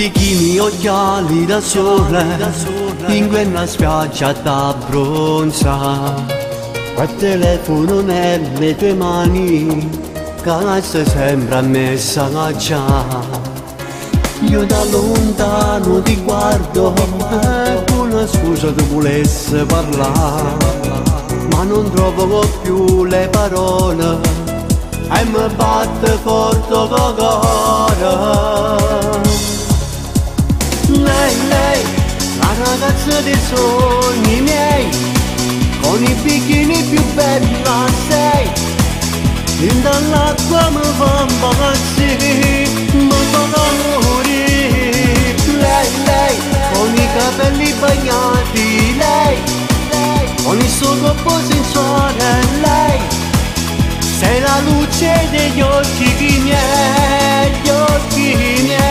bikini, occhiali da sole, in quella spiaggia da bronza. Il telefono nelle tue mani, casa sembra messa già. Io da lontano ti guardo, e una scusa tu volesse parlare, ma non trovo più le parole, e mi batte forte con cuore. Con i bikini più bella sei, in dall'acqua mi fa impazzire, mi fa morire. Lei, lei, con i capelli bagnati, lei, con il suo corpo sensuale, lei, sei la luce degli occhi miei, gli occhi miei.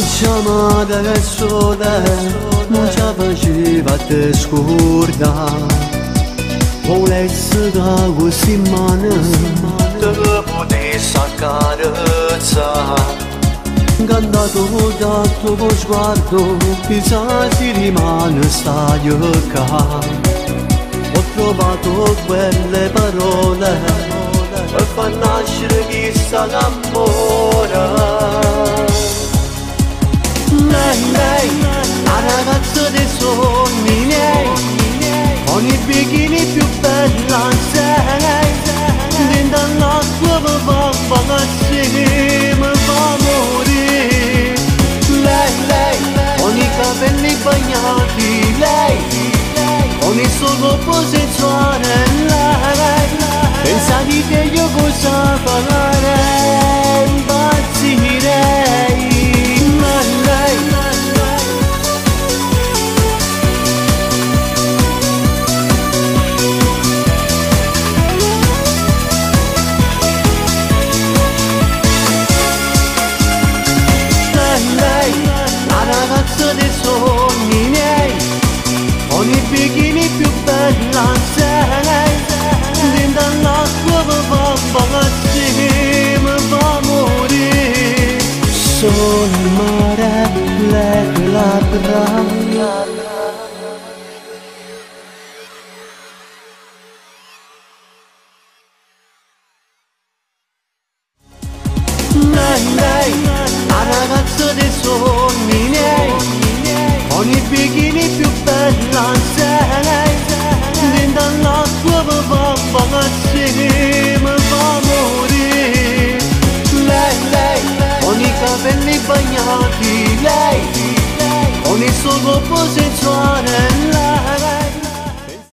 شما در سوده موجب جیبت سکوردا Olay sıda bu simanı Dövüne sakarıca Ganda doğuda tuğuş vardı Bizazi limanı sayıka. Otrobato quelle parole Fannaşrı gisalam mora. Con i bikini più bella sei, dentro all'acqua mi fa impazzire, mi fa morire. Lei, lei, con i capelli bagnati, lei, con il suo corpo sensuale, lei, pensavi che io cosa farei, sogni miei, con i bikini più bella sei, dentro all'acqua mi fa impazzire, mi fa morire. Lei, lei, con i capelli bagnati, lei, il suo corpo sensuale.